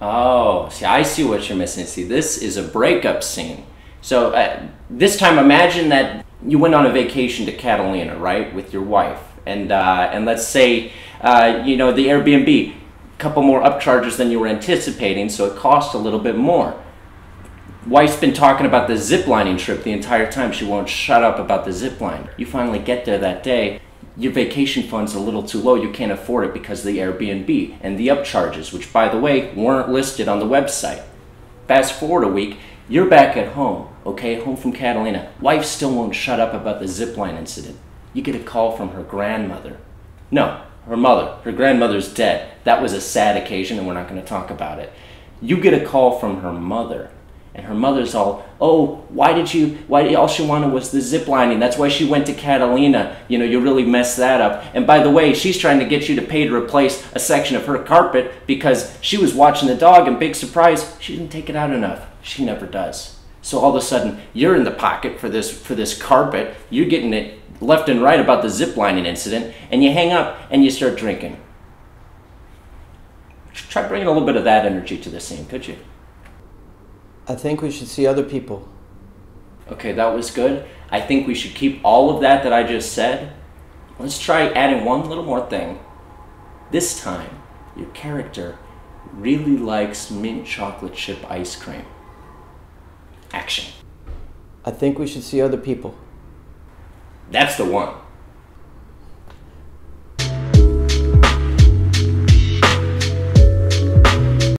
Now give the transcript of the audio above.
Oh, see, I see what you're missing. See, this is a breakup scene. So uh, this time, imagine that you went on a vacation to Catalina, right, with your wife, and uh, and let's say, uh, you know, the Airbnb, a couple more upcharges than you were anticipating, so it cost a little bit more. Wife's been talking about the ziplining trip the entire time. She won't shut up about the zipline. You finally get there that day. Your vacation fund's a little too low. You can't afford it because of the Airbnb and the upcharges, which, by the way, weren't listed on the website. Fast forward a week, you're back at home, okay, home from Catalina. Wife still won't shut up about the zipline incident. You get a call from her grandmother. No, her mother. Her grandmother's dead. That was a sad occasion, and we're not going to talk about it. You get a call from her mother. And her mother's all, oh, why did you, why, all she wanted was the zip lining. That's why she went to Catalina. You know, you really messed that up. And by the way, she's trying to get you to pay to replace a section of her carpet because she was watching the dog and big surprise, she didn't take it out enough. She never does. So all of a sudden, you're in the pocket for this, for this carpet. You're getting it left and right about the zip lining incident. And you hang up and you start drinking. Try bringing a little bit of that energy to the scene, could you? I think we should see other people. Okay, that was good. I think we should keep all of that that I just said. Let's try adding one little more thing. This time, your character really likes mint chocolate chip ice cream. Action. I think we should see other people. That's the one.